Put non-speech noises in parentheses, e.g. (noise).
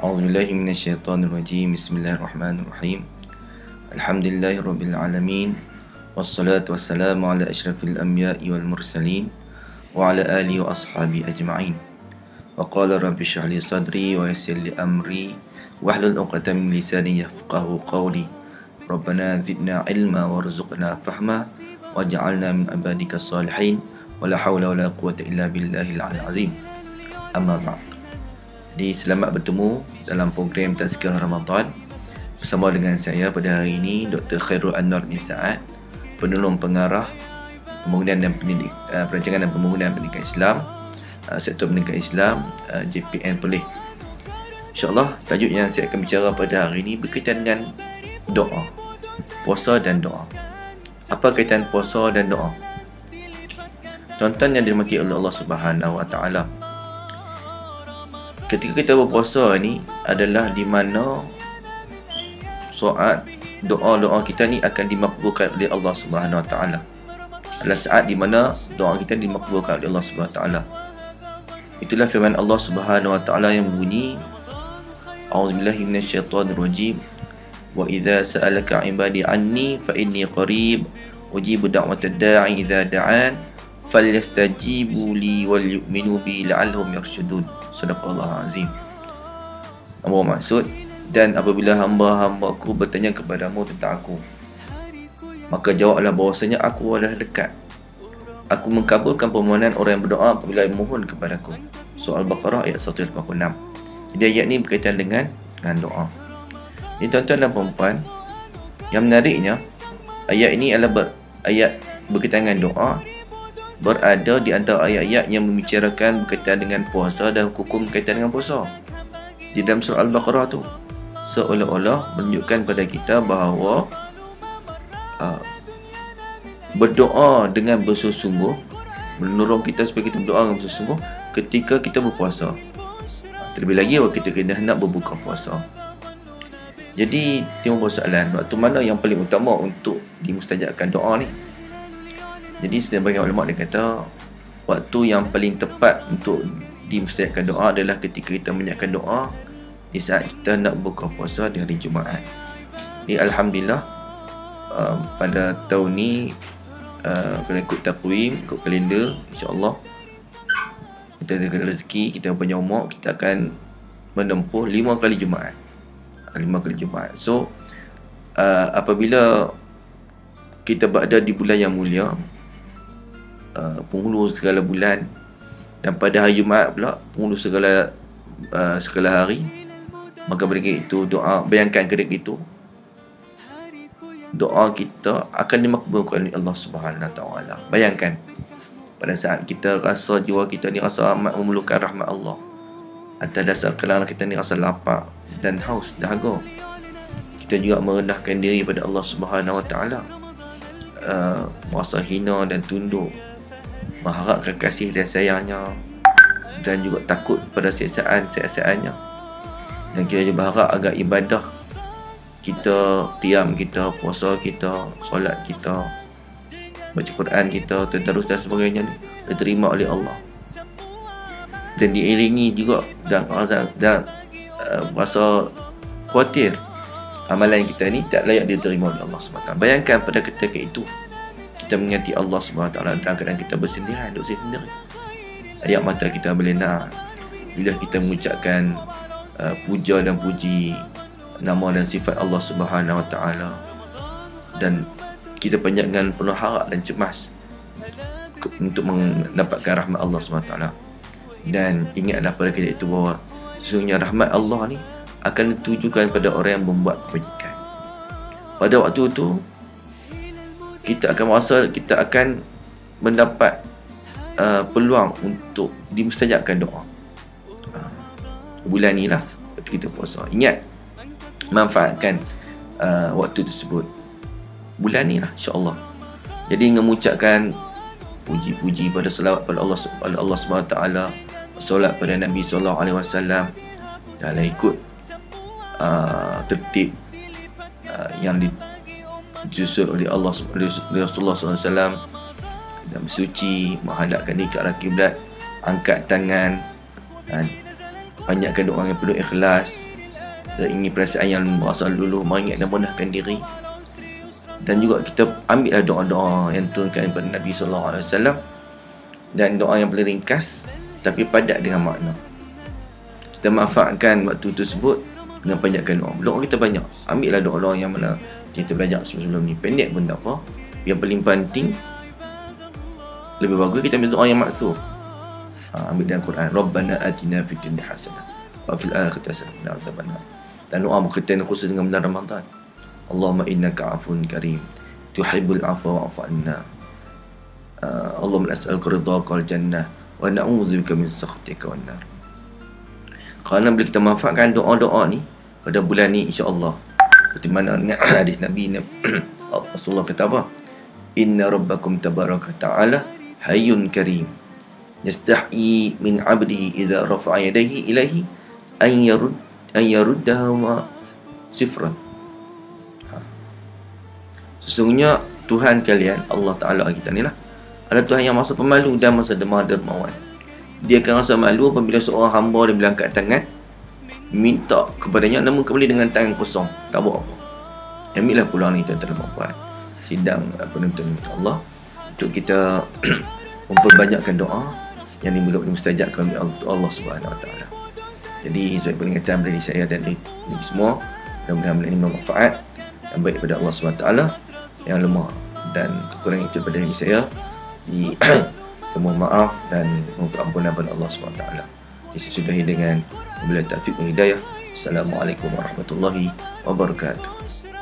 أعوذ بالله من الشيطان الرجيم. بسم الله الرحمن الرحيم. الحمد لله رب العالمين والصلاة والسلام على أشرف الأنبياء والمرسلين وعلى آله وأصحابه أجمعين. وقال رب اشرح لي صدري ويسر لي أمري واحلل عقدة من لساني يفقه قولي. ربنا زدنا علما وارزقنا فهما واجعلنا من عبادك الصالحين. ولا حول ولا قوة إلا بالله العلي العظيم. أما بعد. Di selamat bertemu dalam program Tazkirah Ramadan bersama dengan saya pada hari ini Dr. Khairul Anwar bin Sa'ad penolong pengarah pembangunan dan pendidik uh, perancangan dan pembangunan pendidikan Islam uh, sektor pendidikan Islam uh, JPN Perlis InsyaAllah tajuk yang saya akan bicara pada hari ini berkaitan dengan doa puasa dan doa apa kaitan puasa dan doa Tuan-tuan yang dirahmati oleh Allah Subhanahu Wa Taala ketika kita berpuasa ni adalah di mana saat doa-doa kita ni akan dimakbulkan oleh Allah Subhanahu Wa Taala. Adalah saat di mana doa kita dimakbulkan oleh Allah Subhanahu Wa Taala. Itulah firman Allah Subhanahu Wa Taala yang bunyi A'udzubillahi minasyaitonirrajim wa idza sa'alaka 'ibadi 'anni fa inni qarib ujibu da'watad da'i idza da'an falyastajibu li wal yu'minu bi la'allahum yarshudun. Sadaqallah Azim. Apa maksud? Dan apabila hamba-hamba aku bertanya kepadamu tentang aku Maka jawablah bahawasanya aku adalah dekat. Aku mengkabulkan permohonan orang yang berdoa apabila mohon kepada aku Soal Baqarah ayat 186 Jadi ayat ini berkaitan dengan dengan doa. Ini tuan-tuan dan perempuan Yang menariknya Ayat ini adalah ber, ayat berkaitan dengan doa berada di antara ayat-ayat yang membicarakan berkaitan dengan puasa dan hukum berkaitan dengan puasa. Di dalam surah Al-Baqarah tu seolah-olah menunjukkan kepada kita bahawa uh, berdoa dengan bersungguh menolong kita supaya kita berdoa dengan bersungguh ketika kita berpuasa. Terlebih lagi waktu kita kena hendak berbuka puasa. Jadi, timbul persoalan, waktu mana yang paling utama untuk dimustajabkan doa ni? Jadi sebagian ulama dia kata waktu yang paling tepat untuk dimustajabkan doa adalah ketika kita menyiapkan doa di saat kita nak buka puasa di hari Jumaat. Jadi alhamdulillah uh, pada tahun ni uh, kalau ikut takwim, ikut kalender insya-Allah kita ada rezeki, kita punya umur, kita akan menempuh lima kali Jumaat. Lima kali Jumaat. So uh, apabila kita berada di bulan yang mulia, Uh, penghulu segala bulan. Dan pada hari Jumaat pula penghulu segala uh, segala hari maka ketika itu doa bayangkan ketika itu doa kita akan dimakbulkan oleh Allah Subhanahu Taala. Bayangkan pada saat kita rasa jiwa kita ni rasa amat memerlukan rahmat Allah atas dasar kerana kita ni rasa lapar dan haus dahaga. Kita juga merendahkan diri pada Allah Subhanahu Wa Taala. Uh, hina dan tunduk mengharapkan kasih dan sayangnya dan juga takut pada siksaan siksaannya. Dan kita juga berharap agar ibadah kita diam kita puasa kita solat kita baca Quran kita terus dan sebagainya diterima oleh Allah. Dan diiringi juga dan dan uh, rasa khawatir amalan kita ni tak layak diterima oleh Allah SWT bayangkan pada ketika itu kita mengingati Allah SWT dalam keadaan kita bersendirian duduk sendiri. Ayat mata kita boleh nak. Bila kita mengucapkan uh, puja dan puji nama dan sifat Allah Subhanahu Wa Taala. Dan kita panjangkan penuh harap dan cemas untuk mendapatkan rahmat Allah SWT dan ingatlah pada kita itu bahawa sesungguhnya rahmat Allah ni akan ditujukan pada orang yang membuat kebajikan. Pada waktu itu kita akan merasa kita akan mendapat uh, peluang untuk dimustajabkan doa. Uh, bulan ni lah kita puasa. Ingat manfaatkan uh, waktu tersebut. Bulan ni lah insya-Allah. Jadi mengucapkan puji-puji pada selawat pada Allah pada Allah SWT solat pada Nabi sallallahu alaihi wasallam dan ikut uh, tertib uh, yang di, disusun oleh Allah Rasulullah SAW dan bersuci menghadapkan ni ke arah kiblat angkat tangan dan banyakkan doa yang penuh ikhlas. Dan ingin perasaan yang berasal dulu mengingat dan mudahkan diri. Dan juga kita ambillah doa-doa yang turunkan daripada Nabi wasallam. Dan doa yang boleh ringkas tapi padat dengan makna. Kita manfaatkan waktu tersebut dengan banyakkan doa. Doa kita banyak. Ambillah doa-doa yang mana kita belajar sebelum ni. Pendek pun tak apa. Yang paling penting lebih bagus kita ambil doa yang maksud. Ha, ambil dalam Quran. Rabbana atina dunya hasanah wa fil akhirati hasanah wa dan doa berkaitan khusus dengan bulan Ramadan. Allahumma innaka afun karim. Tuhibbul afwa wa'fu anna. Uh, Allahumma as'aluka ridhaka wal jannah wa na'udzubika min sakhatika wan nar. Kerana bila kita manfaatkan doa-doa ni pada bulan ni insya-Allah seperti mana dengan (clears throat) hadis Nabi (clears throat) Rasulullah kata apa? Inna rabbakum tabaraka ta'ala hayyun karim. Yastahi min 'abdihi idza rafa'a yadayhi ilaihi an yarud an yaruddahu sifran. Sesungguhnya Tuhan kalian Allah Ta'ala kita ni lah. Adalah Tuhan yang masa pemalu dan masa demah dermawan. Dia akan rasa malu apabila seorang hamba dia bila angkat tangan Minta kepadanya namun kembali dengan tangan kosong. Tak buat apa. Ambillah pulang ni tuan-tuan dan puan Sidang penonton Allah. Untuk kita (clears throat) memperbanyakkan doa Yang mustajabkan oleh Allah Subhanahu Wa Taala. Jadi saya peringatan dari saya dan dari semua Mudah-mudahan ini bermanfaat Yang baik kepada Allah Subhanahu Wa Taala. Yang lemah dan kekurangan itu pada diri saya. Di (clears throat) semua maaf dan mohon ampunan pada Allah SWT jadi sudahi dengan bila taufik dan hidayah Assalamualaikum warahmatullahi wabarakatuh